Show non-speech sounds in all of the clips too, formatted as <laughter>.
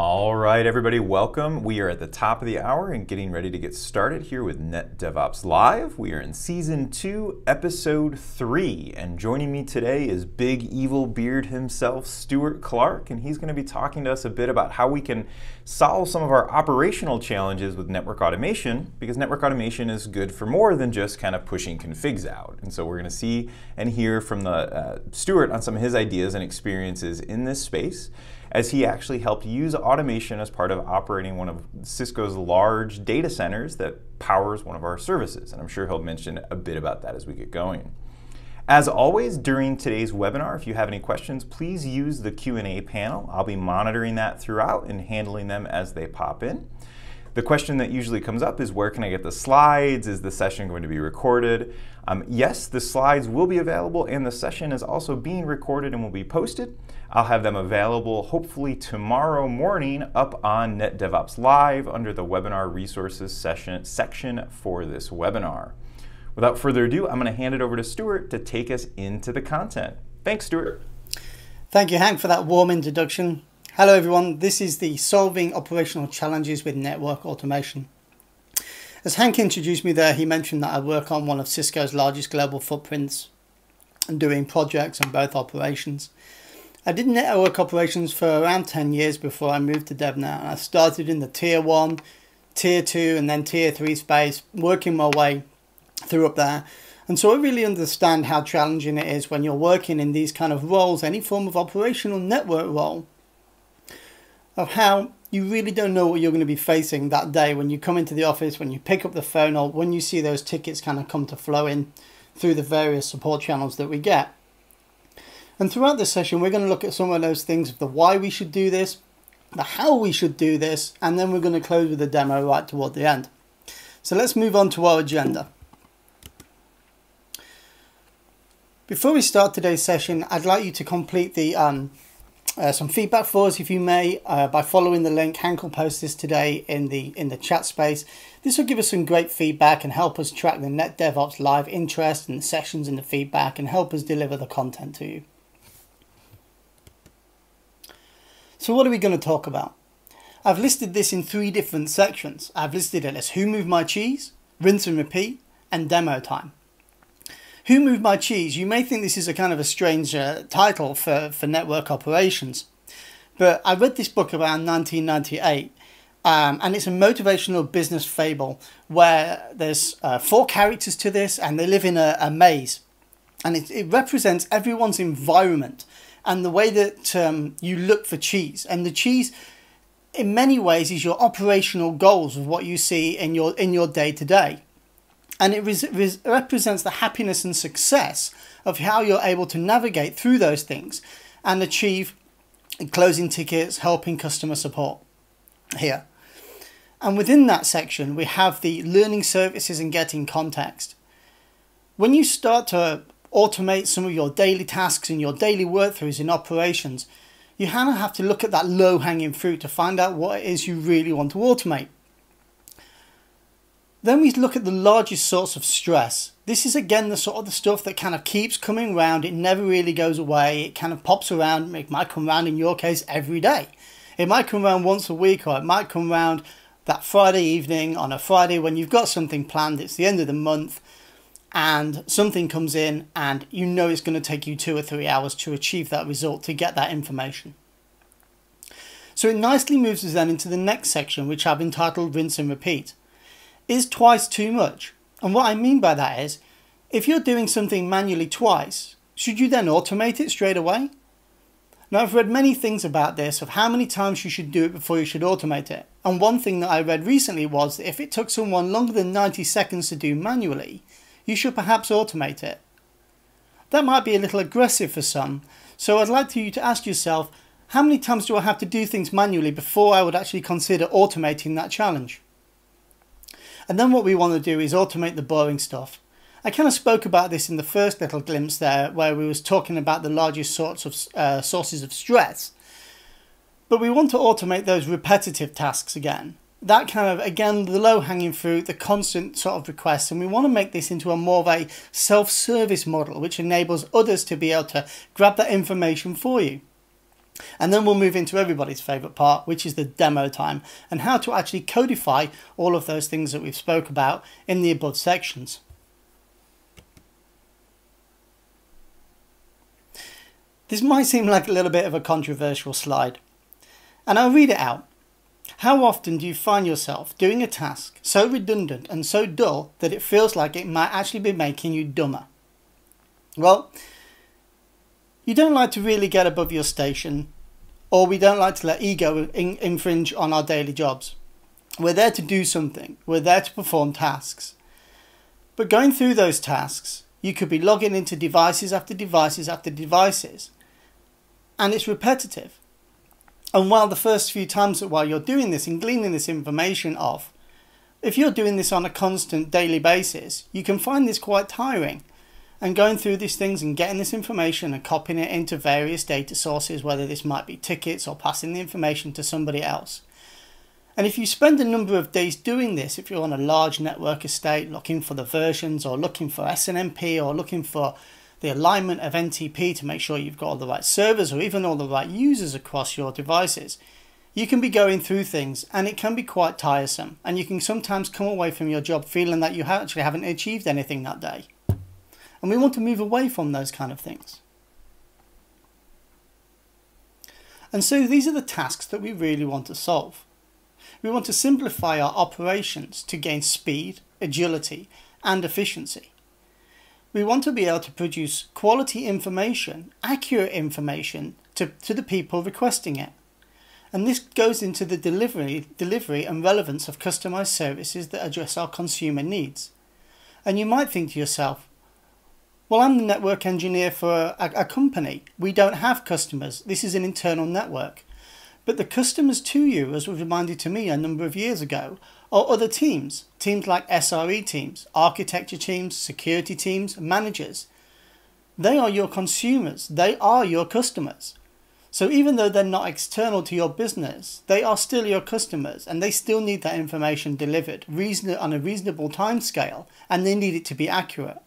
All right, everybody, welcome. We are at the top of the hour and getting ready to get started here with Net DevOps Live. We are in season two, episode three, and joining me today is Big Evil Beard himself, Stuart Clark, and he's going to be talking to us a bit about how we can solve some of our operational challenges with network automation, because network automation is good for more than just kind of pushing configs out. And so we're going to see and hear from the uh, Stuart on some of his ideas and experiences in this space as he actually helped use automation as part of operating one of Cisco's large data centers that powers one of our services. And I'm sure he'll mention a bit about that as we get going. As always, during today's webinar, if you have any questions, please use the Q&A panel. I'll be monitoring that throughout and handling them as they pop in. The question that usually comes up is where can I get the slides? Is the session going to be recorded? Um, yes, the slides will be available and the session is also being recorded and will be posted. I'll have them available hopefully tomorrow morning up on Net DevOps Live under the webinar resources session, section for this webinar. Without further ado, I'm going to hand it over to Stuart to take us into the content. Thanks, Stuart. Thank you, Hank, for that warm introduction. Hello everyone, this is the Solving Operational Challenges with Network Automation. As Hank introduced me there, he mentioned that I work on one of Cisco's largest global footprints and doing projects on both operations. I did network operations for around 10 years before I moved to DevNet. I started in the tier 1, tier 2 and then tier 3 space, working my way through up there. And so I really understand how challenging it is when you're working in these kind of roles, any form of operational network role of how you really don't know what you're going to be facing that day when you come into the office, when you pick up the phone, or when you see those tickets kind of come to flow in through the various support channels that we get. And throughout this session, we're going to look at some of those things of the why we should do this, the how we should do this, and then we're going to close with a demo right toward the end. So let's move on to our agenda. Before we start today's session, I'd like you to complete the um, uh, some feedback for us, if you may, uh, by following the link. Hank will post this today in the in the chat space. This will give us some great feedback and help us track the Net DevOps live interest and the sessions and the feedback and help us deliver the content to you. So what are we going to talk about? I've listed this in three different sections. I've listed it as Who Moved My Cheese, Rinse and Repeat, and Demo Time. Who Moved My Cheese? You may think this is a kind of a strange uh, title for, for network operations, but I read this book around 1998 um, and it's a motivational business fable where there's uh, four characters to this and they live in a, a maze and it, it, represents everyone's environment and the way that um, you look for cheese and the cheese in many ways is your operational goals of what you see in your in your day to day and it res- res- represents the happiness and success of how you're able to navigate through those things and achieve closing tickets, helping customer support here. And within that section, we have the learning services and getting context. When you start to automate some of your daily tasks and your daily workthroughs in operations, you kind of have to look at that low hanging fruit to find out what it is you really want to automate. Then we look at the largest source of stress. This is again the sort of the stuff that kind of keeps coming around. It never really goes away. It kind of pops around. It might come around in your case every day. It might come around once a week or it might come around that Friday evening on a Friday when you've got something planned. It's the end of the month and something comes in and you know it's going to take you two or three hours to achieve that result to get that information. So it nicely moves us then into the next section which I've entitled rinse and repeat is twice too much. And what I mean by that is, if you're doing something manually twice, should you then automate it straight away? Now, I've read many things about this of how many times you should do it before you should automate it. And one thing that I read recently was that if it took someone longer than 90 seconds to do manually, you should perhaps automate it. That might be a little aggressive for some, so I'd like you to ask yourself, how many times do I have to do things manually before I would actually consider automating that challenge? And then what we want to do is automate the boring stuff. I kind of spoke about this in the first little glimpse there where we was talking about the largest sorts of uh, sources of stress. But we want to automate those repetitive tasks again. That kind of, again, the low-hanging fruit, the constant sort of requests, and we want to make this into a more of a self-service model, which enables others to be able to grab that information for you. And then we'll move into everybody's favourite part, which is the demo time, and how to actually codify all of those things that we've spoke about in the above sections. This might seem like a little bit of a controversial slide, and I'll read it out. How often do you find yourself doing a task so redundant and so dull that it feels like it might actually be making you dumber? Well, you don't like to really get above your station, or we don't like to let ego in infringe on our daily jobs. We're there to do something, we're there to perform tasks. But going through those tasks, you could be logging into devices after devices after devices, and it's repetitive. And while the first few times that while you're doing this and gleaning this information off, if you're doing this on a constant daily basis, you can find this quite tiring. And going through these things and getting this information and copying it into various data sources, whether this might be tickets or passing the information to somebody else. And if you spend a number of days doing this, if you're on a large network estate looking for the versions or looking for SNMP or looking for the alignment of NTP to make sure you've got all the right servers or even all the right users across your devices. You can be going through things and it can be quite tiresome and you can sometimes come away from your job feeling that you actually haven't achieved anything that day. And we want to move away from those kind of things. And so these are the tasks that we really want to solve. We want to simplify our operations to gain speed, agility and efficiency. We want to be able to produce quality information, accurate information to, to the people requesting it. And this goes into the delivery, delivery and relevance of customized services that address our consumer needs. And you might think to yourself, well, I'm the network engineer for a, a company. We don't have customers. This is an internal network. But the customers to you, as was reminded to me a number of years ago, are other teams. Teams like SRE teams, architecture teams, security teams, managers. They are your consumers. They are your customers. So even though they're not external to your business, they are still your customers and they still need that information delivered reason- on a reasonable time scale and they need it to be accurate.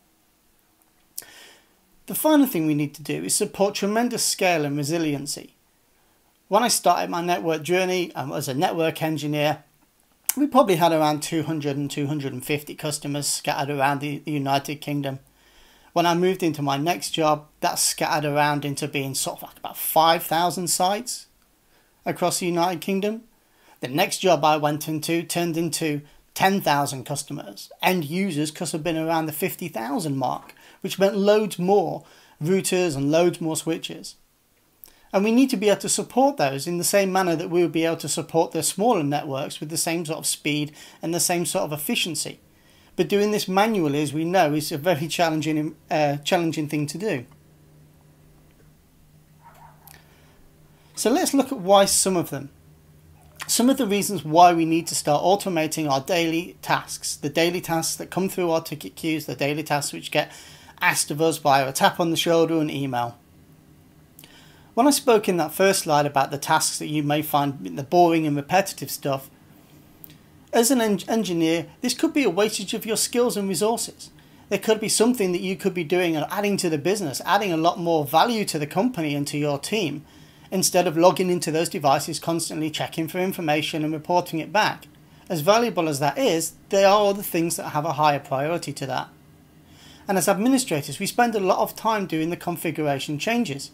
The final thing we need to do is support tremendous scale and resiliency. When I started my network journey um, as a network engineer, we probably had around 200 and 250 customers scattered around the, United Kingdom. When I moved into my next job, that scattered around into being sort of like about 5,000 sites across the United Kingdom. The next job I went into turned into 10,000 customers. End users could have been around the 50,000 mark, which meant loads more routers and loads more switches. And we need to be able to support those in the same manner that we would be able to support the smaller networks with the same sort of speed and the same sort of efficiency. But doing this manually, as we know, is a very challenging, uh, challenging thing to do. So let's look at why some of them. Some of the reasons why we need to start automating our daily tasks, the daily tasks that come through our ticket queues, the daily tasks which get asked of us by a tap on the shoulder and email. When I spoke in that first slide about the tasks that you may find the boring and repetitive stuff, as an en engineer, this could be a wastage of your skills and resources. There could be something that you could be doing and adding to the business, adding a lot more value to the company and to your team, instead of logging into those devices constantly checking for information and reporting it back. As valuable as that is, there are other things that have a higher priority to that. And as administrators, we spend a lot of time doing the configuration changes.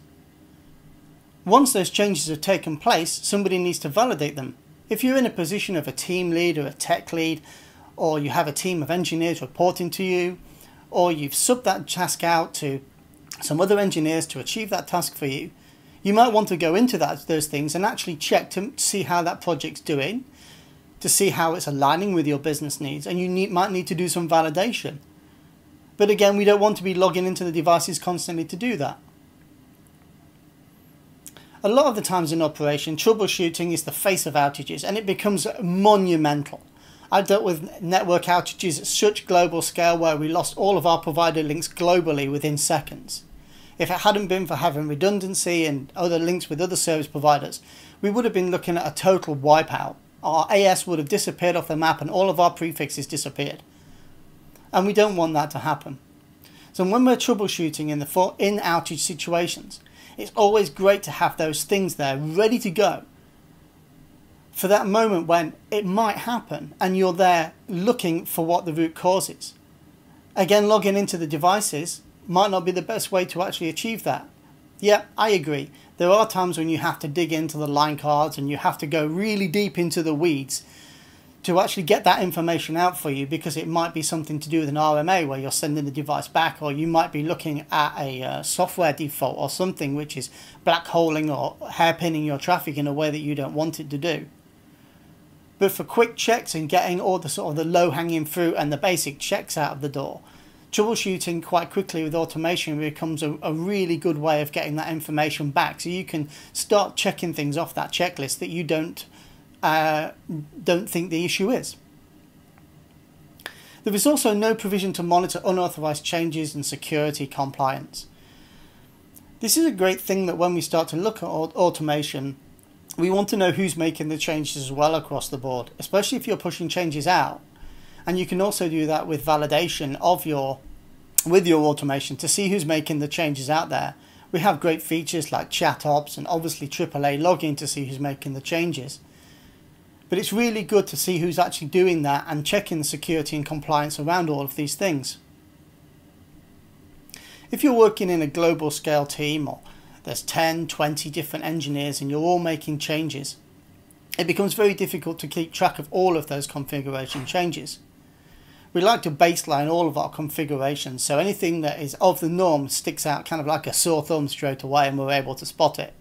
Once those changes have taken place, somebody needs to validate them. If you're in a position of a team lead or a tech lead, or you have a team of engineers reporting to you, or you've subbed that task out to some other engineers to achieve that task for you, you might want to go into that those things and actually check to see how that project's doing, to see how it's aligning with your business needs, and you need, might need to do some validation. But again, we don't want to be logging into the devices constantly to do that. A lot of the times in operation, troubleshooting is the face of outages and it becomes monumental. I've dealt with network outages at such global scale where we lost all of our provider links globally within seconds. If it hadn't been for having redundancy and other links with other service providers, we would have been looking at a total wipeout. Our AS would have disappeared off the map and all of our prefixes disappeared. And we don't want that to happen. So when we're troubleshooting in the in outage situations, It's always great to have those things there ready to go for that moment when it might happen and you're there looking for what the root cause is. Again, logging into the devices might not be the best way to actually achieve that. Yeah, I agree. There are times when you have to dig into the line cards and you have to go really deep into the weeds to actually get that information out for you because it might be something to do with an RMA where you're sending the device back, or you might be looking at a uh, software default or something which is black holing or hairpinning your traffic in a way that you don't want it to do. But for quick checks and getting all the sort of the low hanging fruit and the basic checks out of the door, troubleshooting quite quickly with automation becomes a, a really good way of getting that information back. So you can start checking things off that checklist that you don't uh, don't think the issue is. There is also no provision to monitor unauthorized changes in security compliance. This is a great thing that when we start to look at automation, we want to know who's making the changes as well across the board, especially if you're pushing changes out. And you can also do that with validation of your with your automation to see who's making the changes out there. We have great features like chat ops and obviously AAA login to see who's making the changes. But it's really good to see who's actually doing that and checking the security and compliance around all of these things. If you're working in a global scale team or there's 10, 20 different engineers and you're all making changes, it becomes very difficult to keep track of all of those configuration changes. We like to baseline all of our configurations so anything that is of the norm sticks out kind of like a sore thumb straight away and we're able to spot it.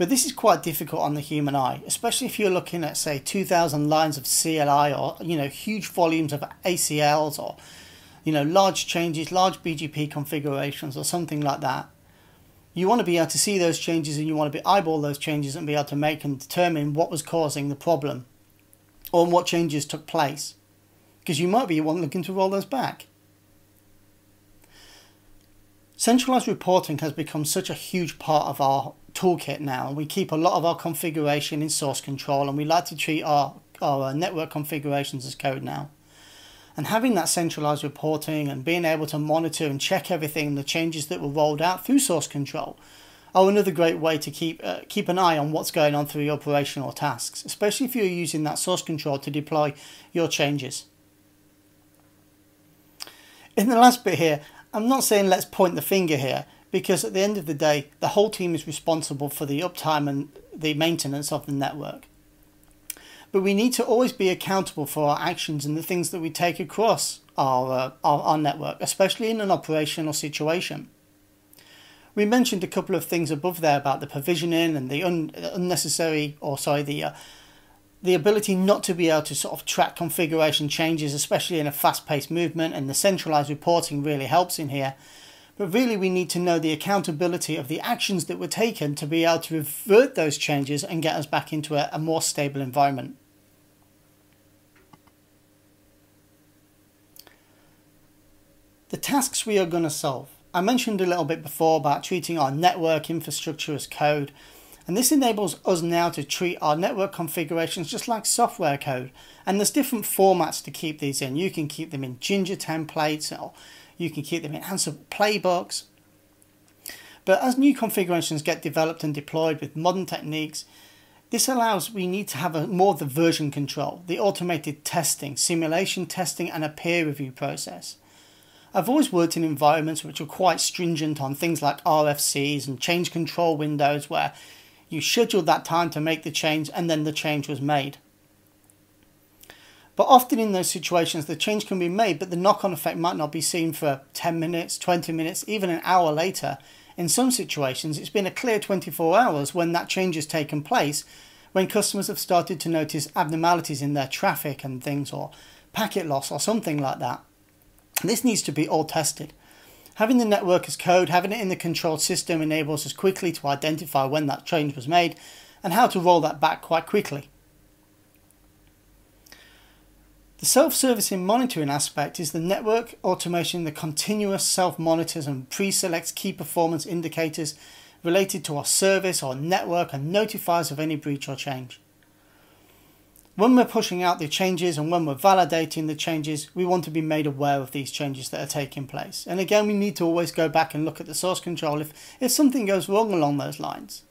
But this is quite difficult on the human eye, especially if you're looking at, say, 2,000 lines of CLI or, you know, huge volumes of ACLs or, you know, large changes, large BGP configurations or something like that. You want to be able to see those changes and you want to be eyeball those changes and be able to make and determine what was causing the problem or what changes took place. Because you might be one looking to roll those back. Centralized reporting has become such a huge part of our toolkit now. We keep a lot of our configuration in source control and we like to treat our, our uh, network configurations as code now. And having that centralized reporting and being able to monitor and check everything, the changes that were rolled out through source control, are another great way to keep uh, keep an eye on what's going on through your operational tasks, especially if you're using that source control to deploy your changes. In the last bit here, I'm not saying let's point the finger here, because at the end of the day, the whole team is responsible for the uptime and the maintenance of the network. But we need to always be accountable for our actions and the things that we take across our, uh, our, our network, especially in an operational situation. We mentioned a couple of things above there about the provisioning and the un, unnecessary, or sorry, the uh, the ability not to be able to sort of track configuration changes, especially in a fast-paced movement, and the centralized reporting really helps in here. But really, we need to know the accountability of the actions that were taken to be able to revert those changes and get us back into a, a more stable environment. The tasks we are going to solve. I mentioned a little bit before about treating our network infrastructure as code and this enables us now to treat our network configurations just like software code. And there's different formats to keep these in. You can keep them in Jinja templates or you can keep them in Ansible playbooks. But as new configurations get developed and deployed with modern techniques, this allows we need to have a, more of the version control, the automated testing, simulation testing and a peer review process. I've always worked in environments which are quite stringent on things like RFCs and change control windows where you scheduled that time to make the change and then the change was made. But often in those situations, the change can be made, but the knock on effect might not be seen for 10 minutes, 20 minutes, even an hour later. In some situations, it's been a clear 24 hours when that change has taken place, when customers have started to notice abnormalities in their traffic and things, or packet loss, or something like that. This needs to be all tested. Having the network as code, having it in the control system enables us quickly to identify when that change was made and how to roll that back quite quickly. The self-servicing monitoring aspect is the network automation that continuous self-monitors and pre-selects key performance indicators related to our service or network and notifies of any breach or change. when we're pushing out the changes and when we're validating the changes, we want to be made aware of these changes that are taking place. And again, we need to always go back and look at the source control if, if something goes wrong along those lines.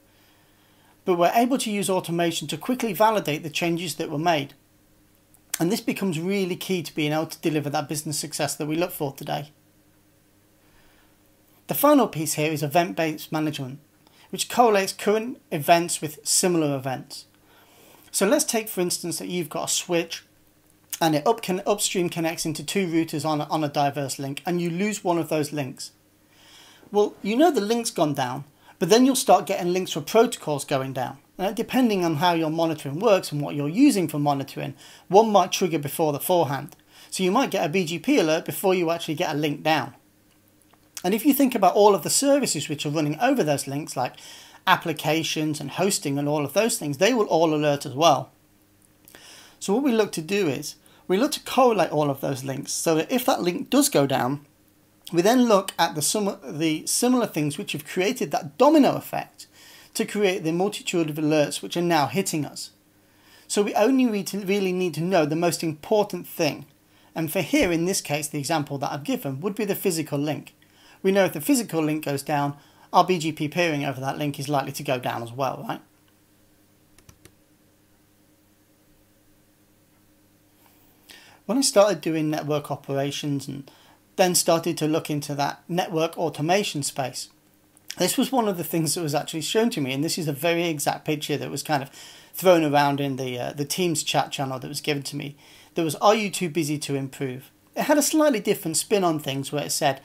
But we're able to use automation to quickly validate the changes that were made. And this becomes really key to being able to deliver that business success that we look for today. The final piece here is event based management, which correlates current events with similar events. So let's take for instance that you've got a switch and it up can, upstream connects into two routers on a, on a diverse link and you lose one of those links. Well, you know the link's gone down, but then you'll start getting links for protocols going down. Now, depending on how your monitoring works and what you're using for monitoring, one might trigger before the forehand. So you might get a BGP alert before you actually get a link down. And if you think about all of the services which are running over those links, like applications and hosting and all of those things, they will all alert as well. So what we look to do is we look to correlate all of those links so that if that link does go down, we then look at the, sum- the similar things which have created that domino effect to create the multitude of alerts which are now hitting us. So we only really need to know the most important thing. And for here, in this case, the example that I've given would be the physical link. We know if the physical link goes down, our BGP peering over that link is likely to go down as well, right? When I started doing network operations and then started to look into that network automation space, this was one of the things that was actually shown to me, and this is a very exact picture that was kind of thrown around in the uh, the Teams chat channel that was given to me. There was, "Are you too busy to improve?" It had a slightly different spin on things, where it said,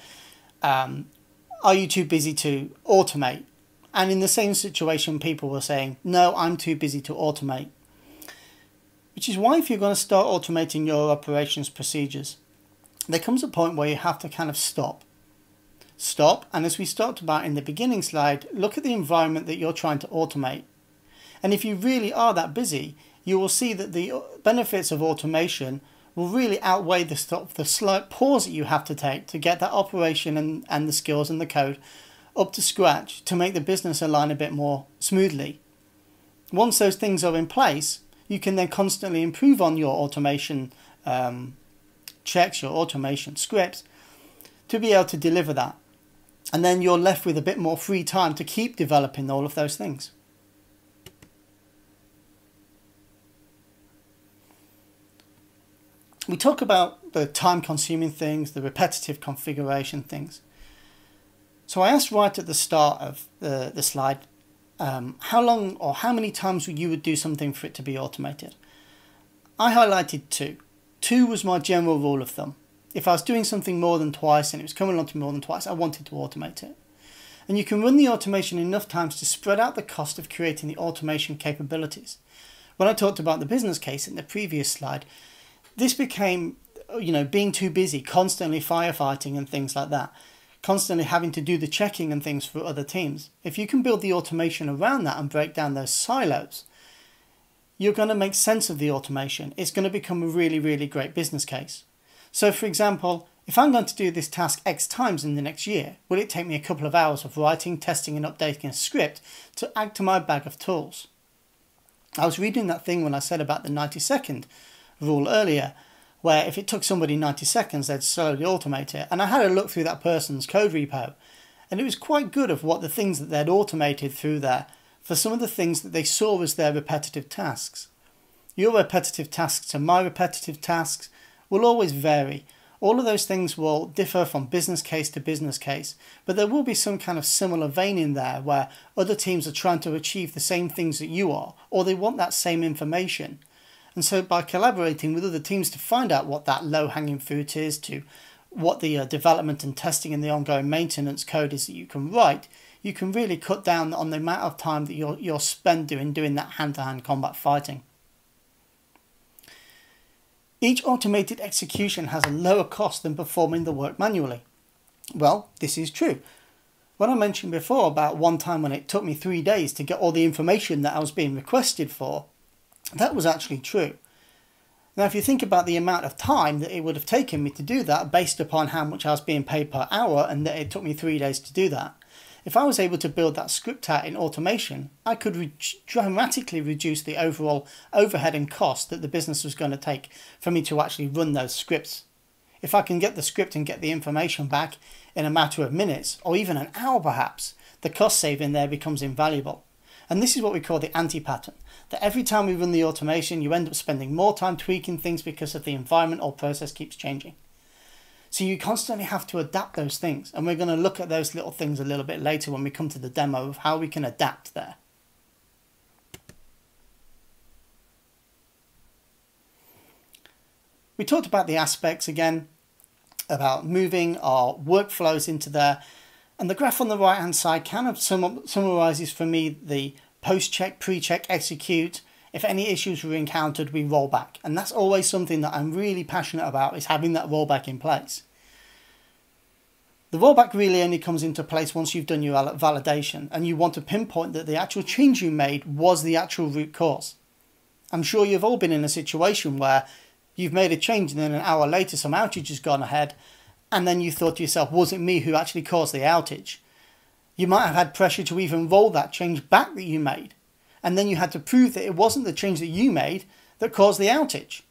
um, are you too busy to automate? And in the same situation, people were saying, no, I'm too busy to automate. Which is why, if you're going to start automating your operations procedures, there comes a point where you have to kind of stop. Stop, and as we talked about in the beginning slide, look at the environment that you're trying to automate. And if you really are that busy, you will see that the benefits of automation will really outweigh the sort the slight pause that you have to take to get that operation and, and the skills and the code up to scratch to make the business align a bit more smoothly. Once those things are in place, you can then constantly improve on your automation um, checks, your automation scripts to be able to deliver that. And then you're left with a bit more free time to keep developing all of those things. we talk about the time consuming things, the repetitive configuration things. So I asked right at the start of the, the slide um, how long or how many times you would do something for it to be automated. I highlighted two. Two was my general rule of thumb. If I was doing something more than twice and it was coming along to more than twice, I wanted to automate it. And you can run the automation enough times to spread out the cost of creating the automation capabilities. When I talked about the business case in the previous slide, this became, you know, being too busy, constantly firefighting and things like that, constantly having to do the checking and things for other teams. If you can build the automation around that and break down those silos, you're going to make sense of the automation. It's going to become a really, really great business case. So, for example, if I'm going to do this task X times in the next year, will it take me a couple of hours of writing, testing, and updating a script to add to my bag of tools? I was reading that thing when I said about the 90 second rule earlier, where if it took somebody 90 seconds, they'd slowly automate it. And I had a look through that person's code repo, and it was quite good of what the things that they'd automated through there for some of the things that they saw as their repetitive tasks. Your repetitive tasks and my repetitive tasks will always vary. All of those things will differ from business case to business case, but there will be some kind of similar vein in there where other teams are trying to achieve the same things that you are, or they want that same information. And so by collaborating with other teams to find out what that low hanging fruit is, to what the uh, development and testing and the ongoing maintenance code is that you can write, you can really cut down on the amount of time that you'll, you'll spend doing, doing that hand to hand combat fighting. Each automated execution has a lower cost than performing the work manually. Well, this is true. When I mentioned before about one time when it took me three days to get all the information that I was being requested for, that was actually true. Now, if you think about the amount of time that it would have taken me to do that based upon how much I was being paid per hour and that it took me three days to do that, If I was able to build that script out in automation, I could re- dramatically reduce the overall overhead and cost that the business was going to take for me to actually run those scripts. If I can get the script and get the information back in a matter of minutes, or even an hour perhaps, the cost saving there becomes invaluable. And this is what we call the anti pattern that every time we run the automation, you end up spending more time tweaking things because of the environment or process keeps changing. So you constantly have to adapt those things. And we're going to look at those little things a little bit later when we come to the demo of how we can adapt there. We talked about the aspects again, about moving our workflows into there. And the graph on the right hand side kind of sum summarizes for me the post check, pre check, execute, if any issues were encountered, we roll back. And that's always something that I'm really passionate about is having that rollback in place. The rollback really only comes into place once you've done your validation and you want to pinpoint that the actual change you made was the actual root cause. I'm sure you've all been in a situation where you've made a change and then an hour later some outage has gone ahead and then you thought to yourself, was it me who actually caused the outage? You might have had pressure to even roll that change back that you made and then you had to prove that it wasn't the change that you made that caused the outage.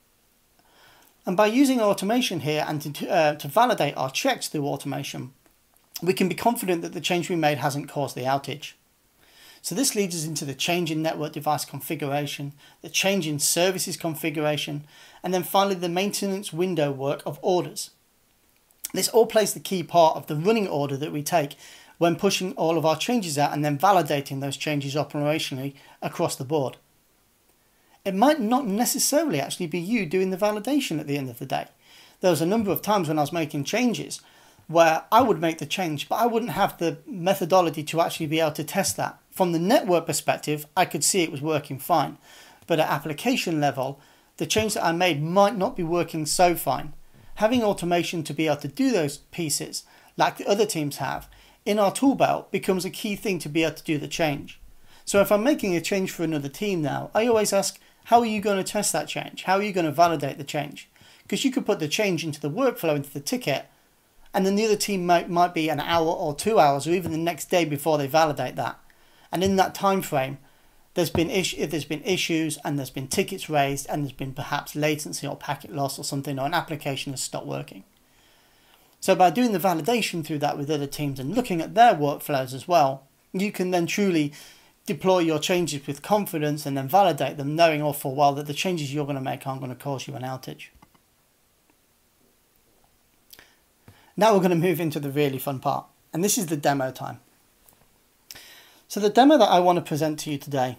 And by using automation here and to, uh, to validate our checks through automation, we can be confident that the change we made hasn't caused the outage. So this leads us into the change in network device configuration, the change in services configuration, and then finally the maintenance window work of orders. This all plays the key part of the running order that we take when pushing all of our changes out and then validating those changes operationally across the board. It might not necessarily actually be you doing the validation at the end of the day. There was a number of times when I was making changes where I would make the change, but I wouldn't have the methodology to actually be able to test that. From the network perspective, I could see it was working fine, but at application level, the change that I made might not be working so fine. Having automation to be able to do those pieces, like the other teams have, in our tool belt becomes a key thing to be able to do the change. So if I'm making a change for another team now, I always ask, how are you going to test that change? How are you going to validate the change? Because you could put the change into the workflow, into the ticket, and then the other team might, might be an hour or two hours or even the next day before they validate that. And in that time frame, there's been issue, there's been issues and there's been tickets raised and there's been perhaps latency or packet loss or something or an application has stopped working. So by doing the validation through that with other teams and looking at their workflows as well, you can then truly deploy your changes with confidence and then validate them, knowing all full well that the changes you're going to make aren't going to cause you an outage. Now we're going to move into the really fun part, and this is the demo time. So the demo that I want to present to you today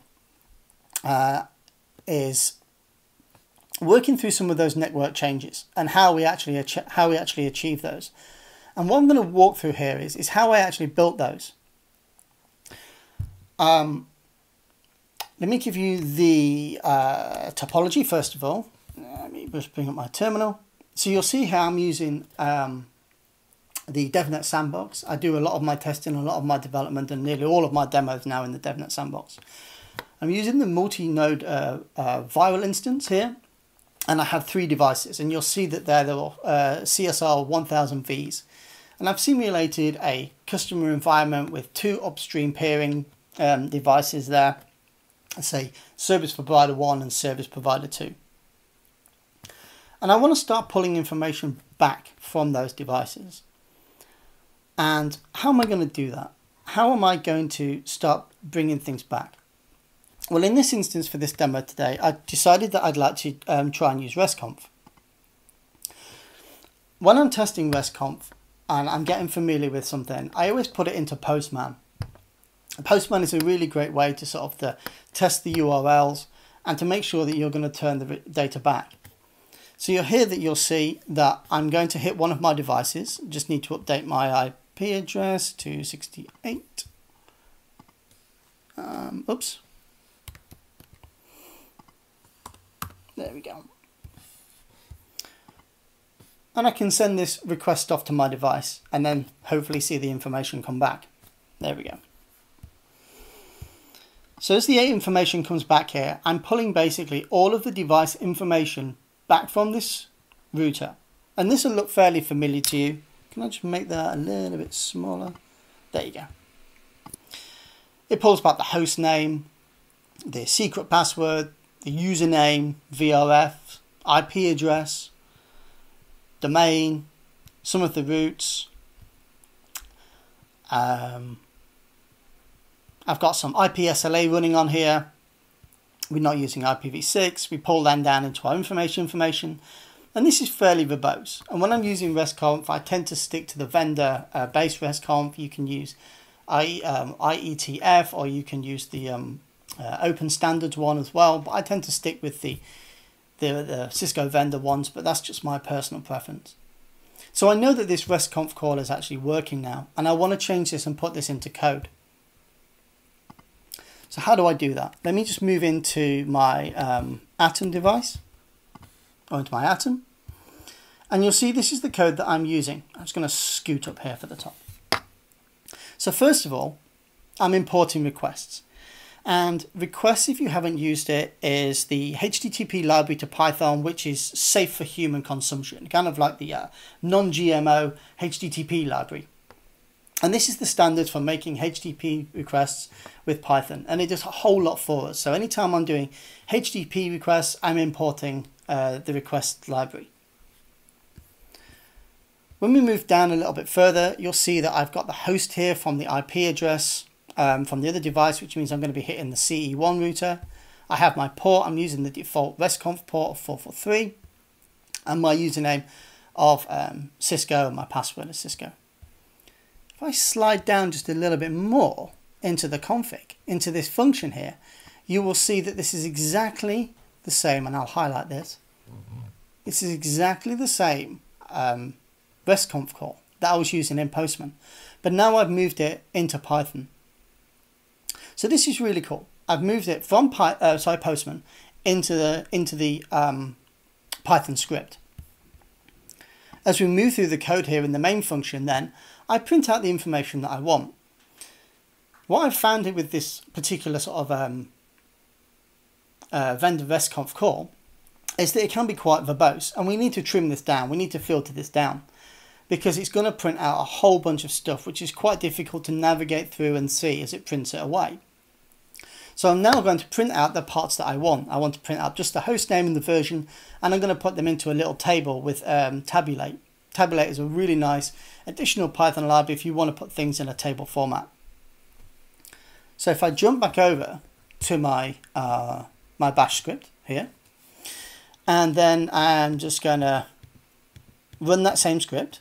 uh, is working through some of those network changes and how we actually how we actually achieve those. And what I'm going to walk through here is, is how I actually built those. Um, let me give you the uh, topology first of all. Let me just bring up my terminal. So you'll see how I'm using um, the DevNet Sandbox. I do a lot of my testing, a lot of my development, and nearly all of my demos now in the DevNet Sandbox. I'm using the multi-node uh, uh, VIRL instance here and I have three devices and you'll see that they're the uh, CSR 1000 Vs. And I've simulated a customer environment with two upstream peering um, devices there. Let's say service provider 1 and service provider 2 and I want to start pulling information back from those devices. And how am I going to do that? How am I going to start bringing things back well, in this instance for this demo today, I decided that I'd like to um, try and use RESTconf. When I'm testing RESTconf and I'm getting familiar with something, I always put it into Postman. Postman is a really great way to sort of the, test the URLs and to make sure that you're going to turn the data back. So you'll hear that you'll see that I'm going to hit one of my devices. Just need to update my IP address to 68. Um, oops, There we go. And I can send this request off to my device and then hopefully see the information come back. There we go. So as the information comes back here, I'm pulling basically all of the device information back from this router. And this will look fairly familiar to you. Can I just make that a little bit smaller? There you go. It pulls back the host name, the secret password, the username, VRF, IP address, domain, some of the routes. Um, I've got some IPSLA running on here. We're not using IPv6. We pull them down into our information information. And this is fairly verbose. And when I'm using RESTconf, I tend to stick to the vendor uh, based RESTconf. You can use I, um, IETF or you can use the um, uh, open standards one as well. But I tend to stick with the, the, the Cisco vendor ones, but that's just my personal preference. So I know that this RESTconf call is actually working now, and I want to change this and put this into code. So how do I do that? Let me just move into my um, Atom device, or into my Atom, and you'll see this is the code that I'm using. I'm just going to scoot up here for the top. So first of all, I'm importing requests. And requests, if you haven't used it, is the HTTP library to Python, which is safe for human consumption, kind of like the uh, non-GMO HTTP library. And this is the standard for making HTTP requests with Python. And it does a whole lot for us. So anytime I'm doing HTTP requests, I'm importing uh, the request library. When we move down a little bit further, you'll see that I've got the host here from the IP address um, from the other device, which means I'm going to be hitting the CE1 router. I have my port, I'm using the default RESTconf port of 443, and my username of um, Cisco and my password is Cisco. If I slide down just a little bit more into the config, into this function here, you will see that this is exactly the same, and I'll highlight this. This is exactly the same um, RESTconf call that I was using in Postman, but now I've moved it into Python. So this is really cool. I've moved it from Py, uh, sorry, Postman into the into the um, Python script. As we move through the code here in the main function, then I print out the information that I want. What I've found with this particular sort of um, uh, vendor RESTconf call is that it can be quite verbose, and we need to trim this down. We need to filter this down because it's going to print out a whole bunch of stuff, which is quite difficult to navigate through and see as it prints it away. So I'm now going to print out the parts that I want. I want to print out just the host name and the version, and I'm going to put them into a little table with um, Tabulate. Tabulate is a really nice additional Python library if you want to put things in a table format. So if I jump back over to my, uh, my bash script here, and then I'm just going to run that same script,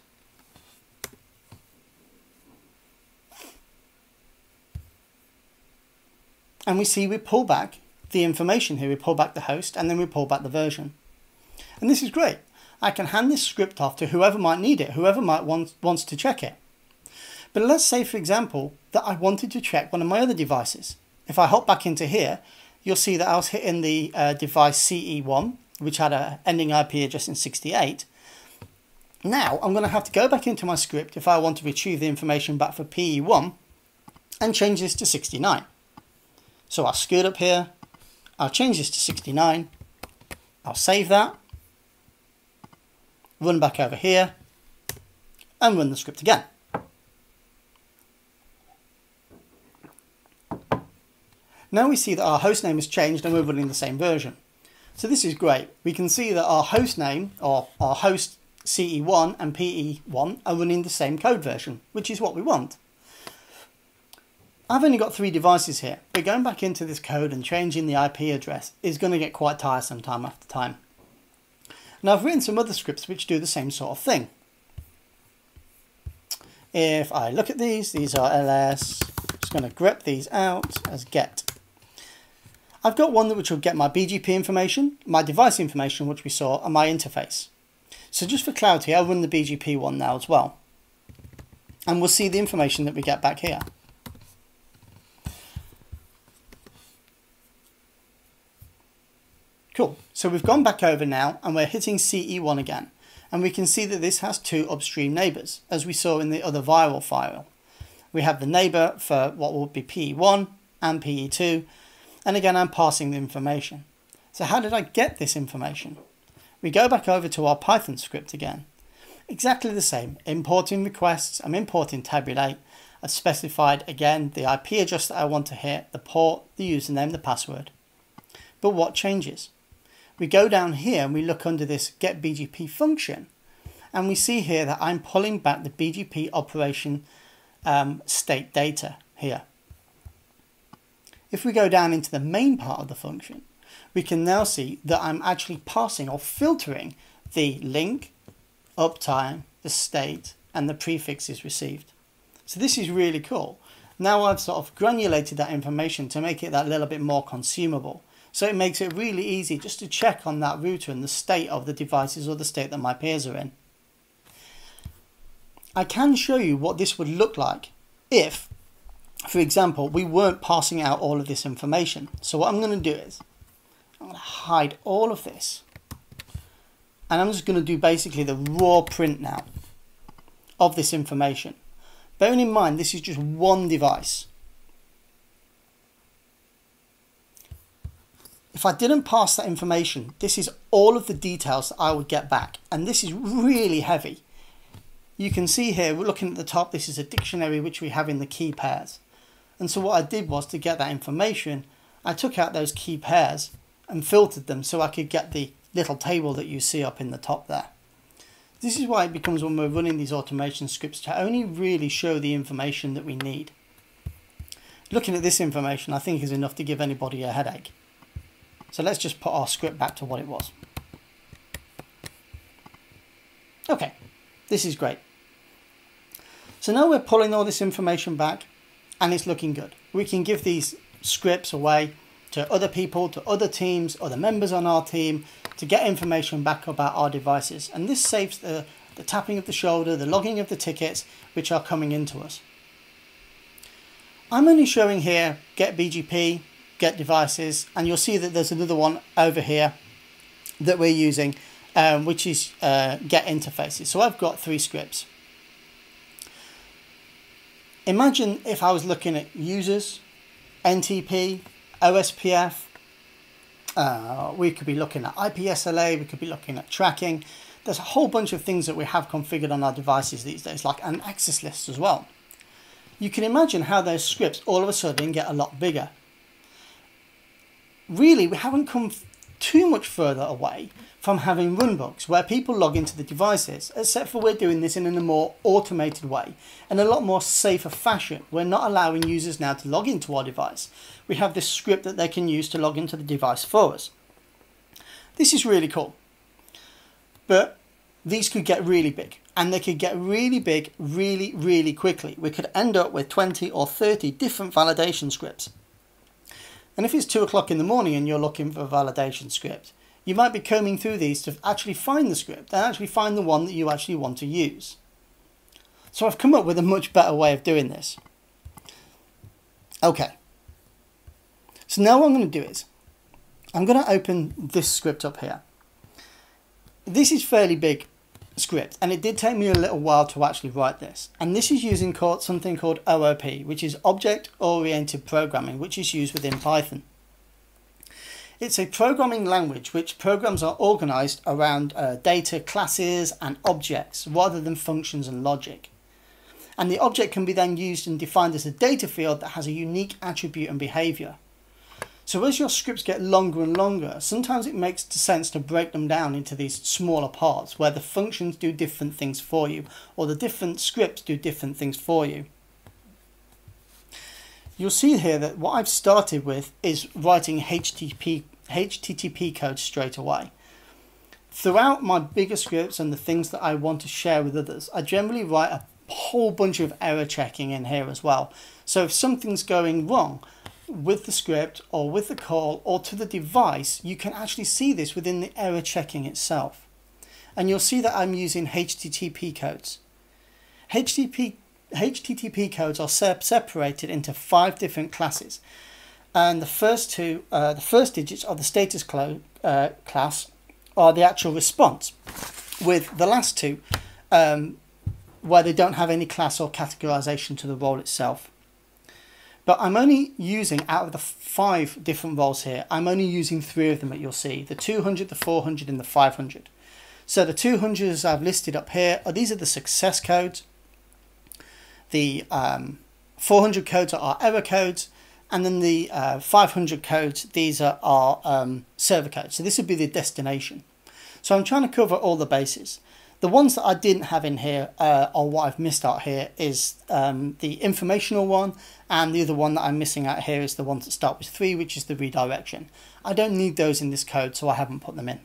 and we see we pull back the information here. We pull back the host and then we pull back the version. And this is great. I can hand this script off to whoever might need it, whoever might want wants to check it. But let's say, for example, that I wanted to check one of my other devices. If I hop back into here, you'll see that I was hitting the uh, device CE1, which had a ending IP address in 68. Now I'm going to have to go back into my script if I want to retrieve the information back for PE1 and change this to 69. So I'll scoot up here, I'll change this to 69, I'll save that, run back over here, and run the script again. Now we see that our hostname has changed and we're running the same version. So this is great. We can see that our hostname, or our host CE1 and PE1 are running the same code version, which is what we want. I've only got three devices here, but going back into this code and changing the IP address is going to get quite tiresome time after time. Now I've written some other scripts which do the same sort of thing. If I look at these, these are ls, I'm just going to grep these out as get. I've got one which will get my BGP information, my device information which we saw, and my interface. So just for clarity, I'll run the BGP one now as well. And we'll see the information that we get back here. Cool. So we've gone back over now and we're hitting CE1 again. And we can see that this has two upstream neighbors, as we saw in the other VIRL file. We have the neighbor for what will be PE1 and PE2. And again, I'm passing the information. So how did I get this information? We go back over to our Python script again. Exactly the same, importing requests, I'm importing tabulate, I've specified again the IP address that I want to hit, the port, the username, the password. But what changes? We go down here and we look under this get BGP function and we see here that I'm pulling back the BGP operation um, state data here. If we go down into the main part of the function, we can now see that I'm actually passing or filtering the link, uptime, the state, and the prefixes received. So this is really cool. Now I've sort of granulated that information to make it that little bit more consumable. So it makes it really easy just to check on that router and the state of the devices or the state that my peers are in. I can show you what this would look like if, for example, we weren't passing out all of this information. So what I'm going to do is, I'm going to hide all of this. And I'm just going to do basically the raw print now of this information. Bearing in mind, this is just one device. If I didn't pass that information, this is all of the details that I would get back. And this is really heavy. You can see here, we're looking at the top, this is a dictionary which we have in the key pairs. And so what I did was to get that information, I took out those key pairs and filtered them so I could get the little table that you see up in the top there. This is why it becomes when we're running these automation scripts to only really show the information that we need. Looking at this information I think is enough to give anybody a headache. So let's just put our script back to what it was. Okay, this is great. So now we're pulling all this information back and it's looking good. We can give these scripts away to other people, to other teams, other members on our team to get information back about our devices. And this saves the, the tapping of the shoulder, the logging of the tickets which are coming into us. I'm only showing here get BGP, get devices, and you'll see that there's another one over here that we're using um, which is uh, get interfaces. So I've got three scripts. Imagine if I was looking at users, NTP, OSPF, uh, we could be looking at IPSLA, we could be looking at tracking. There's a whole bunch of things that we have configured on our devices these days, like an access list as well. You can imagine how those scripts all of a sudden get a lot bigger. Really, we haven't come too much further away from having runbooks where people log into the devices, except for we're doing this in a more automated way and a lot more safer fashion. We're not allowing users now to log into our device. We have this script that they can use to log into the device for us. This is really cool. But these could get really big and they could get really big really, really quickly. We could end up with 20 or 30 different validation scripts. And if it's two o'clock in the morning and you're looking for a validation script, you might be combing through these to actually find the script and actually find the one that you actually want to use. So I've come up with a much better way of doing this. Okay. So now what I'm going to do is, I'm going to open this script up here. This is fairly big script and it did take me a little while to actually write this. And this is using called, something called OOP, which is Object Oriented Programming, which is used within Python. It's a programming language which programs are organized around uh, data, classes, and objects rather than functions and logic. And the object can be then used and defined as a data field that has a unique attribute and behavior. So as your scripts get longer and longer, sometimes it makes sense to break them down into these smaller parts where the functions do different things for you or the different scripts do different things for you. You'll see here that what I've started with is writing HTTP, HTTP code straight away. Throughout my bigger scripts and the things that I want to share with others, I generally write a whole bunch of error checking in here as well. So if something's going wrong with the script or with the call or to the device, you can actually see this within the error checking itself. And you'll see that I'm using HTTP codes. HTTP HTTP codes are separated into five different classes. And the first two, uh, the first digits of the status uh, class are the actual response, with the last two um, where they don't have any class or categorization to the role itself. But I'm only using, out of the five different roles here, I'm only using three of them that you'll see, the 200, the 400 and the 500. So the 200s I've listed up here, are these are the success codes the um, 400 codes are our error codes, and then the uh, 500 codes, these are our um, server codes. So this would be the destination. So I'm trying to cover all the bases. The ones that I didn't have in here, uh, or what I've missed out here, is um, the informational one, and the other one that I'm missing out here is the ones that start with 3, which is the redirection. I don't need those in this code, so I haven't put them in.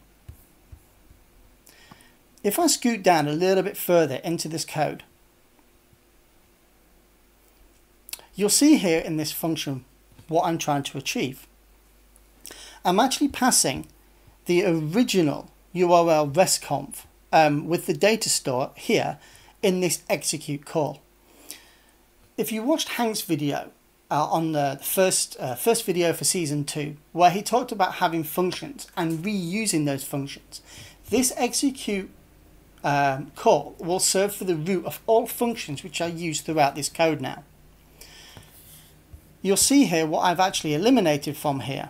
If I scoot down a little bit further into this code, you'll see here in this function what I'm trying to achieve. I'm actually passing the original URL restconf um, with the data store here in this execute call. If you watched Hank's video uh, on the first uh, first video for season two, where he talked about having functions and reusing those functions, this execute um, call will serve for the root of all functions which are used throughout this code now. You'll see here what I've actually eliminated from here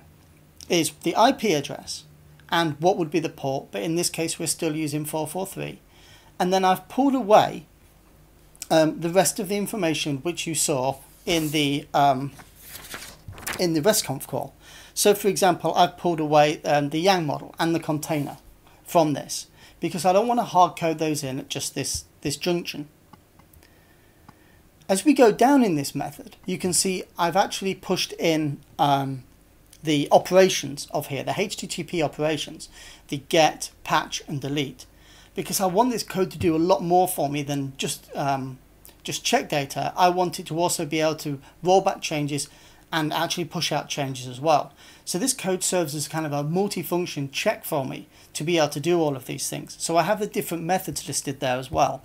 is the IP address and what would be the port, but in this case we're still using 443. And then I've pulled away um, the rest of the information which you saw in the um, in the RESTconf call. So for example, I've pulled away um, the Yang model and the container from this because I don't want to hard code those in at just this, this junction. As we go down in this method, you can see I've actually pushed in um, the operations of here, the HTTP operations, the get, patch, and delete, because I want this code to do a lot more for me than just um, just check data. I want it to also be able to roll back changes and actually push out changes as well. So this code serves as kind of a multi-function check for me to be able to do all of these things. So I have the different methods listed there as well.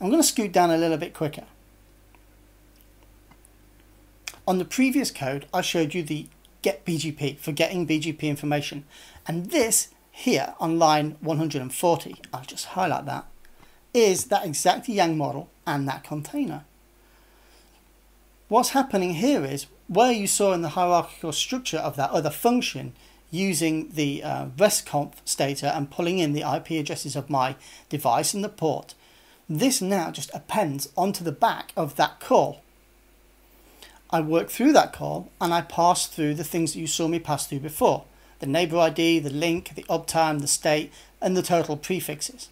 I'm going to scoot down a little bit quicker. On the previous code, I showed you the get BGP for getting BGP information. And this here on line 140, I'll just highlight that, is that exact Yang model and that container. What's happening here is where you saw in the hierarchical structure of that other function using the uh, restconf data and pulling in the IP addresses of my device and the port, this now just appends onto the back of that call. I work through that call and I pass through the things that you saw me pass through before. The neighbor ID, the link, the uptime, the state, and the total prefixes.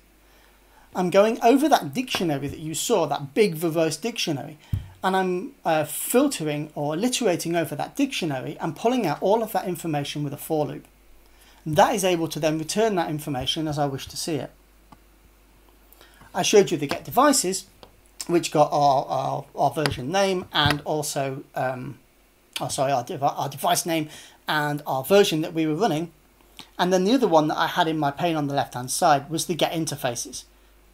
I'm going over that dictionary that you saw, that big verbose dictionary, and I'm uh, filtering or alliterating over that dictionary and pulling out all of that information with a for loop. And that is able to then return that information as I wish to see it. I showed you the get devices, which got our, our, our version name and also, um, oh, sorry, our, dev our device name and our version that we were running. And then the other one that I had in my pane on the left hand side was the get interfaces.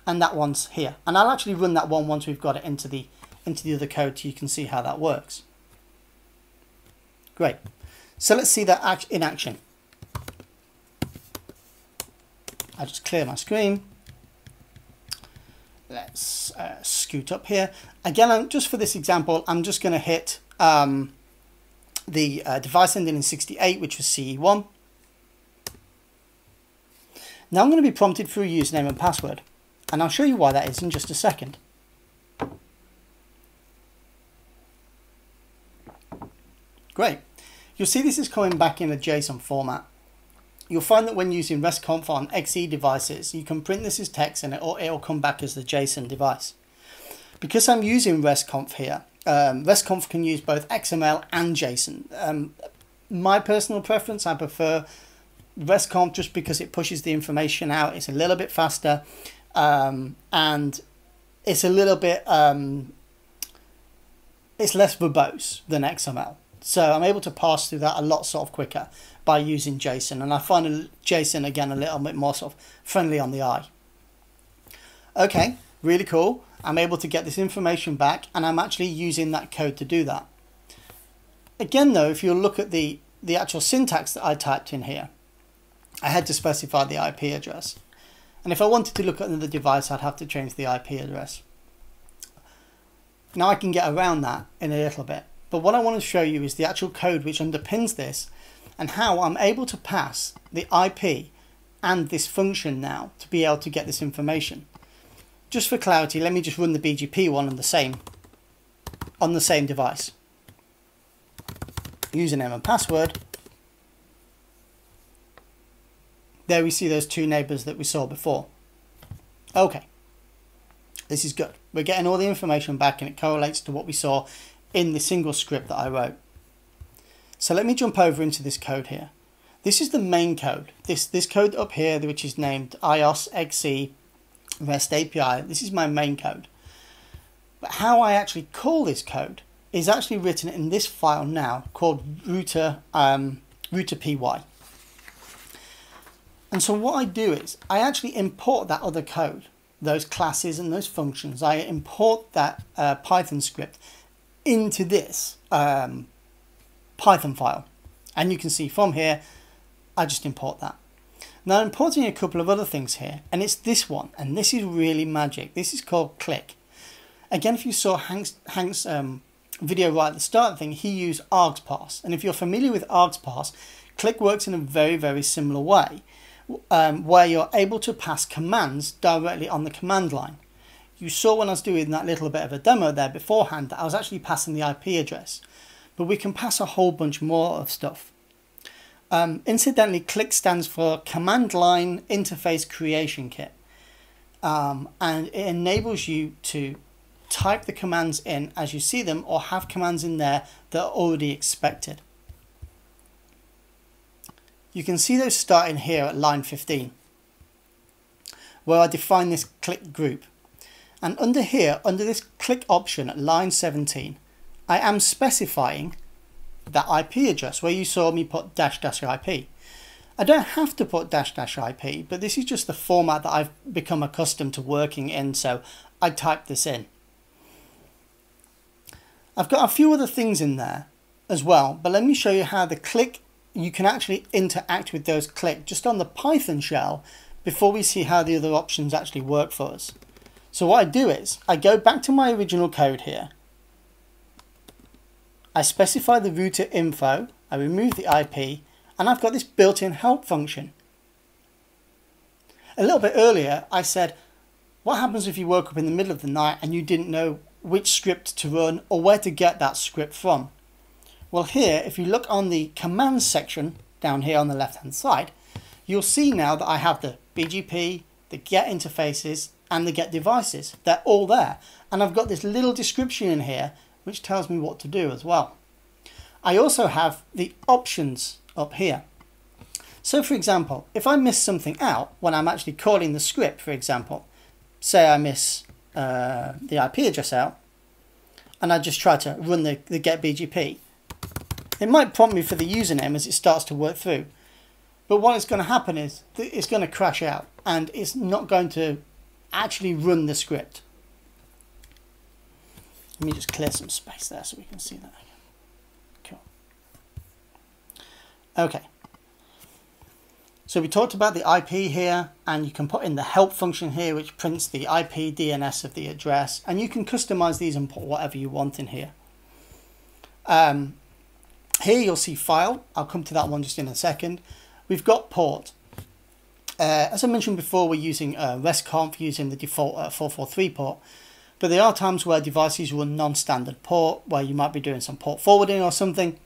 And that one's here. And I'll actually run that one once we've got it into the, into the other code so you can see how that works. Great. So let's see that in action. I just clear my screen let's uh, scoot up here. Again, I'm, just for this example, I'm just going to hit um, the uh, device ending in 68, which was CE1. Now I'm going to be prompted for a username and password, and I'll show you why that is in just a second. Great. You'll see this is coming back in a JSON format. You'll find that when using RESTconf on XE devices, you can print this as text and it'll, it'll come back as the JSON device. Because I'm using RESTconf here, um, RESTconf can use both XML and JSON. Um, my personal preference, I prefer RESTconf just because it pushes the information out. It's a little bit faster um, and it's a little bit, um, it's less verbose than XML. So I'm able to pass through that a lot sort of quicker by using JSON. And I find JSON again a little bit more sort of friendly on the eye. Okay, really cool. I'm able to get this information back and I'm actually using that code to do that. Again though, if you look at the, the actual syntax that I typed in here, I had to specify the IP address. And if I wanted to look at another device, I'd have to change the IP address. Now I can get around that in a little bit. But what I want to show you is the actual code which underpins this and how I'm able to pass the IP and this function now to be able to get this information. just for clarity, let me just run the BGP one on the same on the same device. Username and password. There we see those two neighbors that we saw before. Okay. This is good. We're getting all the information back and it correlates to what we saw in the single script that I wrote. So let me jump over into this code here. This is the main code. This, this code up here, which is named iOS XE REST API, this is my main code. But how I actually call this code is actually written in this file now called router, um, router py. And so what I do is I actually import that other code, those classes and those functions. I import that uh, Python script into this um, Python file. And you can see from here, I just import that. Now I'm importing a couple of other things here, and it's this one, and this is really magic. This is called Click. Again, if you saw Hank's, Hank's um, video right at the start of the thing, he used argsparse. And if you're familiar with argsparse, Click works in a very, very similar way, um, where you're able to pass commands directly on the command line. You saw when I was doing that little bit of a demo there beforehand that I was actually passing the IP address, but we can pass a whole bunch more of stuff. Um, incidentally, CLIC stands for Command Line Interface Creation Kit. Um, and it enables you to type the commands in as you see them or have commands in there that are already expected. You can see those starting here at line 15 where I define this click group. And under here, under this click option at line 17, I am specifying that IP address where you saw me put dash dash IP. I don't have to put dash dash IP, but this is just the format that I've become accustomed to working in, so I type this in. I've got a few other things in there as well, but let me show you how the click, you can actually interact with those click just on the Python shell before we see how the other options actually work for us. So what I do is, I go back to my original code here, I specify the router info, I remove the IP, and I've got this built-in help function. A little bit earlier, I said, what happens if you woke up in the middle of the night and you didn't know which script to run or where to get that script from? Well here, if you look on the commands section down here on the left hand side, you'll see now that I have the BGP, the get interfaces, and the get devices. They're all there. And I've got this little description in here which tells me what to do as well. I also have the options up here. So for example, if I miss something out when I'm actually calling the script, for example, say I miss uh, the IP address out, and I just try to run the, the get BGP, it might prompt me for the username as it starts to work through. But what is going to happen is it's going to crash out and it's not going to actually run the script. Let me just clear some space there so we can see that. Cool. Okay. So we talked about the IP here, and you can put in the help function here, which prints the IP DNS of the address, and you can customize these and put whatever you want in here. Um, here you'll see file. I'll come to that one just in a second. We've got port. Uh, as I mentioned before, we're using uh, RESTconf using the default uh, 443 port. But there are times where devices run non-standard port, where you might be doing some port forwarding or something.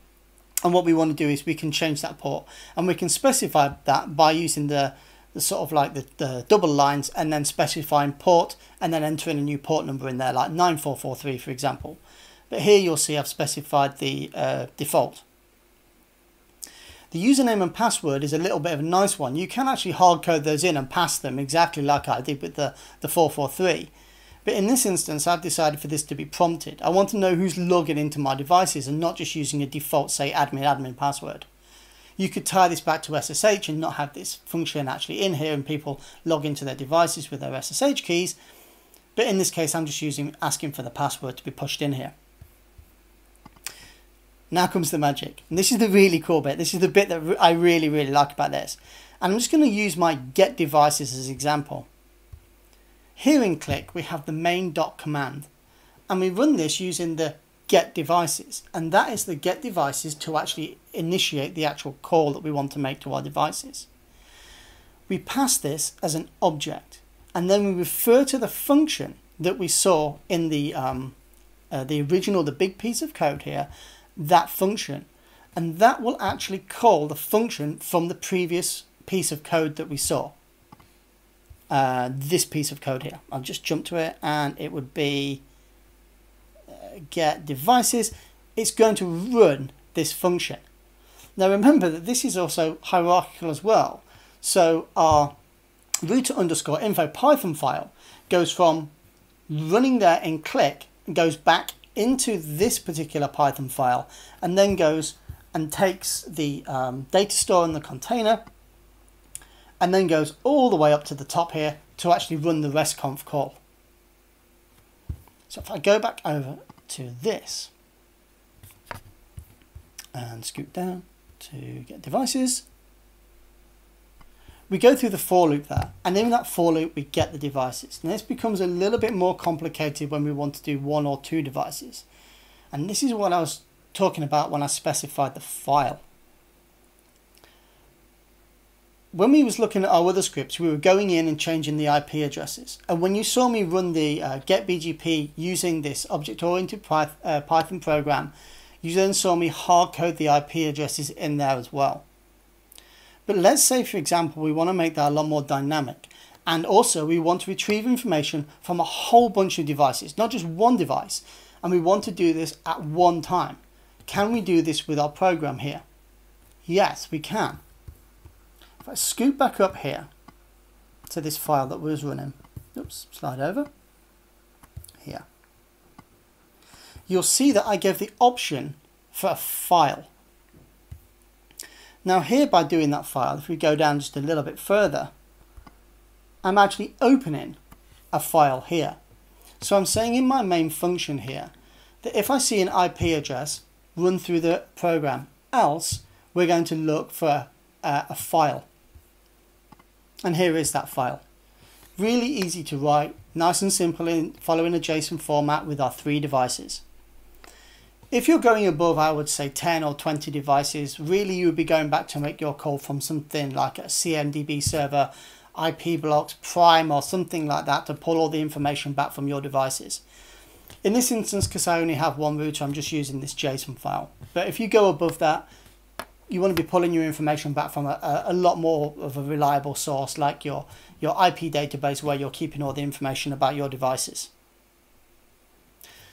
And what we want to do is we can change that port and we can specify that by using the, the sort of like the, the double lines and then specifying port and then entering a new port number in there, like 9443 for example. But here you'll see I've specified the uh, default. The username and password is a little bit of a nice one. You can actually hard code those in and pass them exactly like I did with the, the 443. But in this instance, I've decided for this to be prompted. I want to know who's logging into my devices and not just using a default, say, admin admin password. You could tie this back to SSH and not have this function actually in here and people log into their devices with their SSH keys. But in this case, I'm just using asking for the password to be pushed in here. Now comes the magic. And this is the really cool bit. This is the bit that I really, really like about this. And I'm just going to use my get devices as example. Here in Click, we have the main dot command, and we run this using the get devices, and that is the get devices to actually initiate the actual call that we want to make to our devices. We pass this as an object, and then we refer to the function that we saw in the um, uh, the original, the big piece of code here, that function, and that will actually call the function from the previous piece of code that we saw. Uh, this piece of code here. I'll just jump to it, and it would be uh, get devices. It's going to run this function. Now remember that this is also hierarchical as well. So our router underscore info Python file goes from running there in click and goes back into this particular Python file and then goes and takes the um, data store in the container and then goes all the way up to the top here to actually run the restconf call. So if I go back over to this and scoop down to get devices, we go through the for loop there and in that for loop we get the devices. And this becomes a little bit more complicated when we want to do one or two devices. And this is what I was talking about when I specified the file when we was looking at our other scripts we were going in and changing the IP addresses and when you saw me run the uh, get BGP using this object oriented uh, Python program you then saw me hard code the IP addresses in there as well but let's say, for example, we want to make that a lot more dynamic. And also we want to retrieve information from a whole bunch of devices, not just one device. And we want to do this at one time. Can we do this with our program here? Yes, we can. If I scoot back up here to this file that was running, oops, slide over, here. You'll see that I gave the option for a file. Now here by doing that file, if we go down just a little bit further, I'm actually opening a file here. So I'm saying in my main function here that if I see an IP address run through the program, else we're going to look for uh, a file. And here is that file. Really easy to write, nice and simple in following a JSON format with our three devices. If you're going above, I would say 10 or 20 devices, really you would be going back to make your call from something like a CMDB server, Infoblox, Prime or something like that to pull all the information back from your devices. In this instance, because I only have one router, I'm just using this JSON file. But if you go above that, you want to be pulling your information back from a, a lot more of a reliable source like your, your IP database where you're keeping all the information about your devices.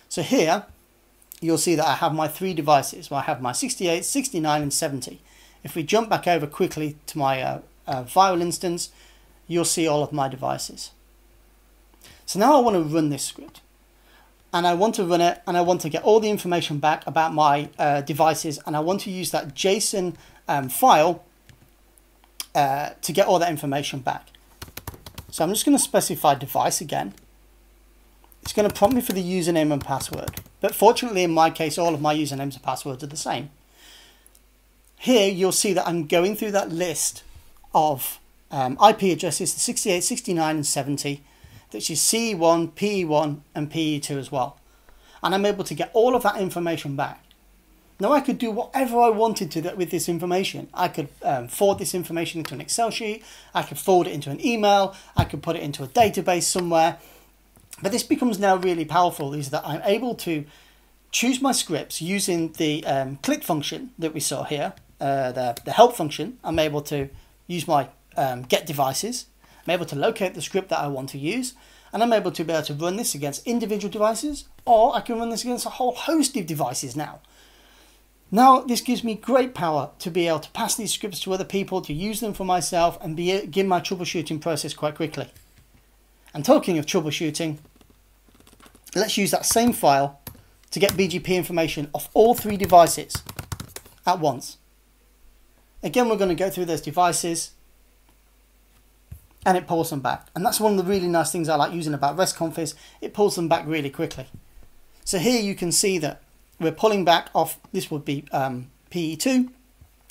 So here, you'll see that I have my three devices. Well, I have my 68, 69 and 70. If we jump back over quickly to my uh, uh, VIRL instance, you'll see all of my devices. So now I want to run this script. And I want to run it and I want to get all the information back about my uh, devices and I want to use that JSON um, file uh, to get all that information back. So I'm just going to specify device again. It's going to prompt me for the username and password. But fortunately, in my case, all of my usernames and passwords are the same. Here, you'll see that I'm going through that list of um, IP addresses, 68, 69, and 70, which is CE1, PE1, and PE2 as well. And I'm able to get all of that information back. Now I could do whatever I wanted to with this information. I could um, forward this information into an Excel sheet. I could forward it into an email. I could put it into a database somewhere. But this becomes now really powerful is that I'm able to choose my scripts using the um, click function that we saw here, uh, the, the help function. I'm able to use my um, get devices. I'm able to locate the script that I want to use and I'm able to be able to run this against individual devices or I can run this against a whole host of devices now. Now this gives me great power to be able to pass these scripts to other people, to use them for myself and be, begin my troubleshooting process quite quickly. And talking of troubleshooting, let's use that same file to get BGP information off all three devices at once. Again, we're going to go through those devices and it pulls them back. And that's one of the really nice things I like using about RESTconf is it pulls them back really quickly. So here you can see that we're pulling back off, this would be um, PE2.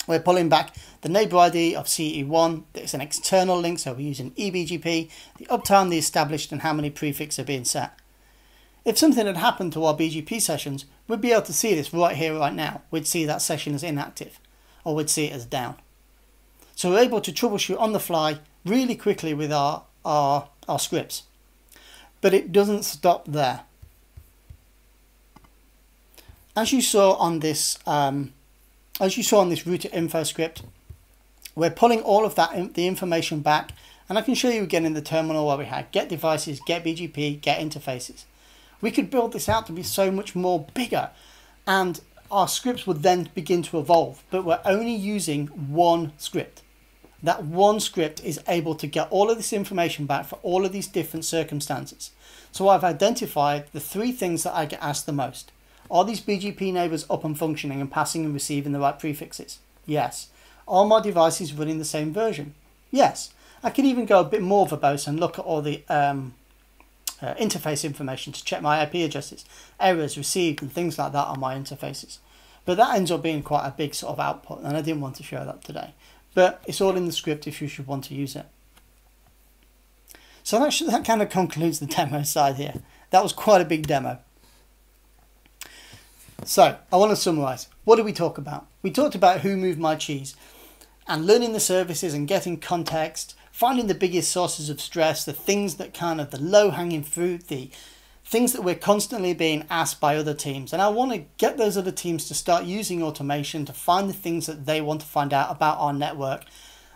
We're pulling back the neighbor ID of CE1. It's an external link, so we're using eBGP, the uptime, the established, and how many prefixes are being set. If something had happened to our BGP sessions, we'd be able to see this right here, right now. We'd see that session as inactive, or we'd see it as down. So we're able to troubleshoot on the fly really quickly with our, our our scripts. But it doesn't stop there. As you saw on this, um, as you saw on this router info script, we're pulling all of that the information back, and I can show you again in the terminal where we had get devices, get BGP, get interfaces. We could build this out to be so much more bigger, and our scripts would then begin to evolve, but we're only using one script. That one script is able to get all of this information back for all of these different circumstances. So I've identified the three things that I get asked the most. Are these BGP neighbors up and functioning and passing and receiving the right prefixes? Yes. Are my devices running the same version? Yes. I can even go a bit more verbose and look at all the um, uh, interface information to check my IP addresses, errors received and things like that on my interfaces. But that ends up being quite a big sort of output and I didn't want to show that today. But it's all in the script if you should want to use it. So that, that kind of concludes the <laughs> demo side here. That was quite a big demo. So I want to summarize. What did we talk about? We talked about who moved my cheese and learning the services and getting context, finding the biggest sources of stress, the things that kind of the low hanging fruit, the things that we're constantly being asked by other teams. And I want to get those other teams to start using automation to find the things that they want to find out about our network,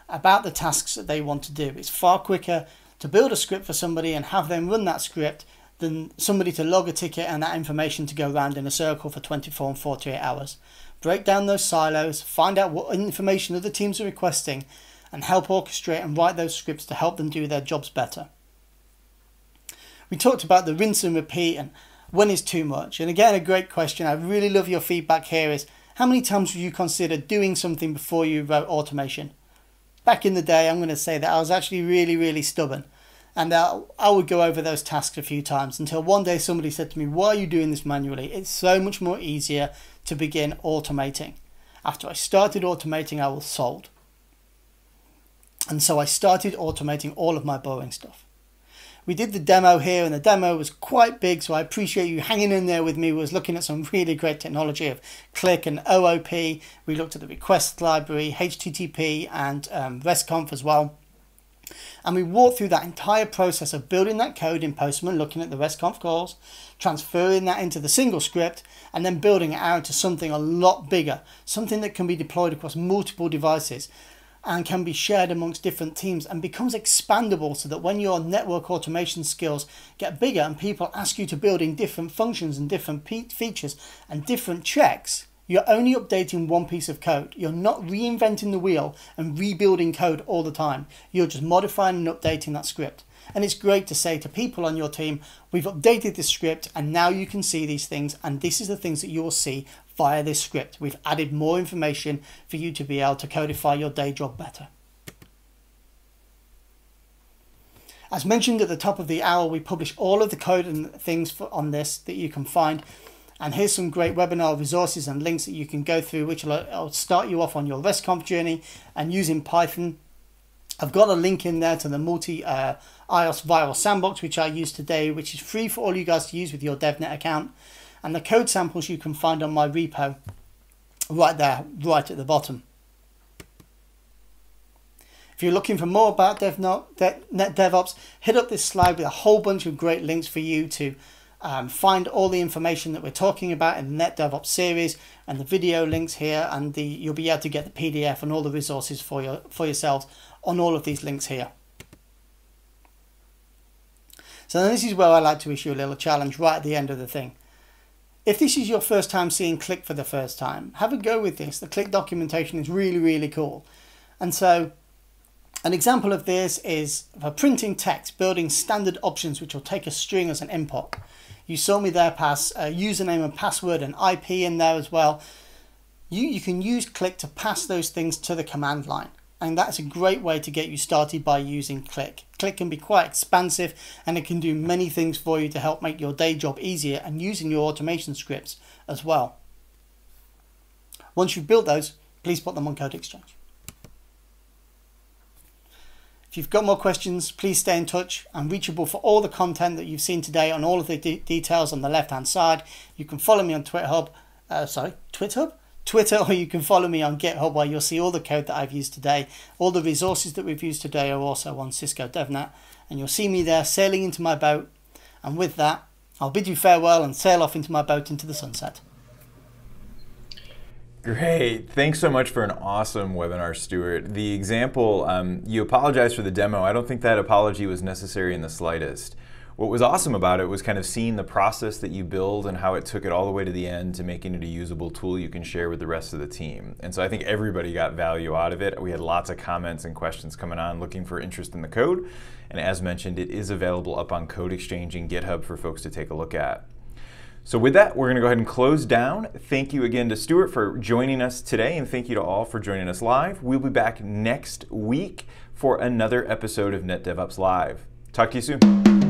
about the tasks that they want to do. It's far quicker to build a script for somebody and have them run that script than somebody to log a ticket and that information to go around in a circle for 24 and 48 hours. Break down those silos, find out what information other teams are requesting, and help orchestrate and write those scripts to help them do their jobs better. We talked about the rinse and repeat and when is too much. And again, a great question. I really love your feedback here is how many times would you consider doing something before you wrote automation? Back in the day, I'm going to say that I was actually really, really stubborn. And I, I would go over those tasks a few times until one day somebody said to me, Why are you doing this manually? It's so much more easier to begin automating. After I started automating, I was sold. And so I started automating all of my boring stuff we did the demo here and the demo was quite big so I appreciate you hanging in there with me. We was looking at some really great technology of click and OOP we looked at the request library HTTP and um, RESTconf as well. And we walked through that entire process of building that code in Postman looking at the RESTconf calls transferring that into the single script and then building it out to something a lot bigger something that can be deployed across multiple devices and can be shared amongst different teams and becomes expandable so that when your network automation skills get bigger and people ask you to build in different functions and different features and different checks, you're only updating one piece of code. You're not reinventing the wheel and rebuilding code all the time. You're just modifying and updating that script. And it's great to say to people on your team, we've updated this script and now you can see these things and this is the things that you will see via this script. We've added more information for you to be able to codify your day job better. As mentioned at the top of the hour, we publish all of the code and things for, on this that you can find. And here's some great webinar resources and links that you can go through, which will, start you off on your RESTconf journey and using Python. I've got a link in there to the multi uh, IOS VIRL sandbox, which I use today, which is free for all you guys to use with your DevNet account and the code samples you can find on my repo right there, right at the bottom. If you're looking for more about DevNet, DevOps, hit up this slide with a whole bunch of great links for you to um, find all the information that we're talking about in the DevOps series and the video links here and the you'll be able to get the PDF and all the resources for your for yourselves on all of these links here. So this is where I like to issue a little challenge right at the end of the thing. If this is your first time seeing Click for the first time, have a go with this. The Click documentation is really, really cool. And so an example of this is for printing text, building standard options which will take a string as an input. You saw me there pass a username and password and IP in there as well. You, you can use click to pass those things to the command line and that's a great way to get you started by using CLIC. CLIC can be quite expansive and it can do many things for you to help make your day job easier and using your automation scripts as well. Once you've built those, please put them on Code Exchange. If you've got more questions, please stay in touch. I'm reachable for all the content that you've seen today on all of the de details on the left hand side. You can follow me on TwitHub, uh, sorry, TwitHub? Twitter or you can follow me on GitHub where you'll see all the code that I've used today. All the resources that we've used today are also on Cisco DevNet and you'll see me there sailing into my boat. And with that, I'll bid you farewell and sail off into my boat into the sunset. Great. Thanks so much for an awesome webinar, Stuart. The example, um, you apologize for the demo. I don't think that apology was necessary in the slightest. What was awesome about it was kind of seeing the process that you build and how it took it all the way to the end to making it a usable tool you can share with the rest of the team. And so I think everybody got value out of it. We had lots of comments and questions coming on looking for interest in the code. And as mentioned, it is available up on Code Exchange and GitHub for folks to take a look at. So with that, we're going to go ahead and close down. Thank you again to Stuart for joining us today, and thank you to all for joining us live. We'll be back next week for another episode of NetDevOps Live. Talk to you soon.